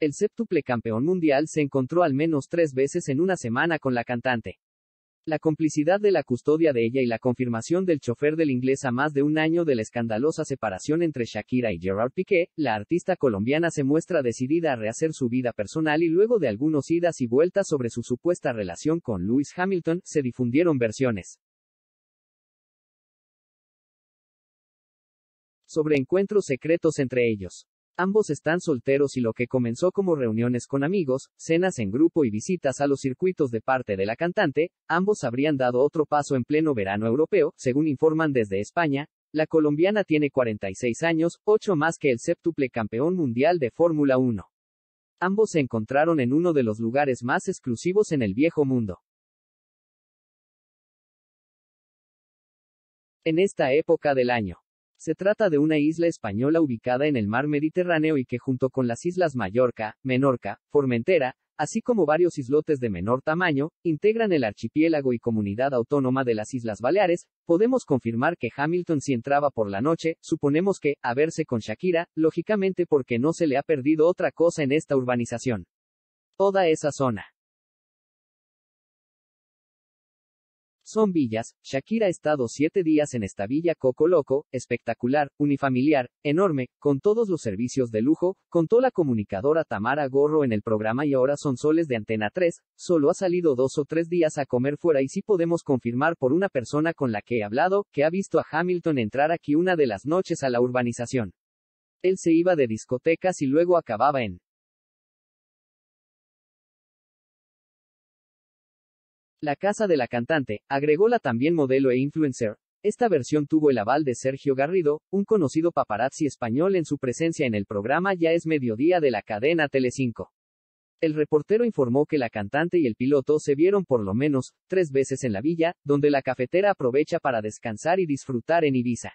El séptuple campeón mundial se encontró al menos tres veces en una semana con la cantante. La complicidad de la custodia de ella y la confirmación del chofer del inglés a más de un año de la escandalosa separación entre Shakira y Gerard Piqué, la artista colombiana se muestra decidida a rehacer su vida personal y luego de algunos idas y vueltas sobre su supuesta relación con Lewis Hamilton, se difundieron versiones sobre encuentros secretos entre ellos. Ambos están solteros y lo que comenzó como reuniones con amigos, cenas en grupo y visitas a los circuitos de parte de la cantante, ambos habrían dado otro paso en pleno verano europeo, según informan desde España. La colombiana tiene 46 años, 8 más que el séptuple campeón mundial de Fórmula 1. Ambos se encontraron en uno de los lugares más exclusivos en el viejo mundo. En esta época del año. Se trata de una isla española ubicada en el mar Mediterráneo y que junto con las islas Mallorca, Menorca, Formentera, así como varios islotes de menor tamaño, integran el archipiélago y comunidad autónoma de las Islas Baleares, podemos confirmar que Hamilton si entraba por la noche, suponemos que, a verse con Shakira, lógicamente porque no se le ha perdido otra cosa en esta urbanización. Toda esa zona. Son villas, Shakira ha estado siete días en esta villa Coco Loco, espectacular, unifamiliar, enorme, con todos los servicios de lujo, contó la comunicadora Tamara Gorro en el programa y ahora son soles de Antena 3, solo ha salido dos o tres días a comer fuera y sí podemos confirmar por una persona con la que he hablado, que ha visto a Hamilton entrar aquí una de las noches a la urbanización. Él se iba de discotecas y luego acababa en La casa de la cantante, agregó la también modelo e influencer. Esta versión tuvo el aval de Sergio Garrido, un conocido paparazzi español en su presencia en el programa Ya es mediodía de la cadena Telecinco. El reportero informó que la cantante y el piloto se vieron por lo menos tres veces en la villa, donde la cafetera aprovecha para descansar y disfrutar en Ibiza.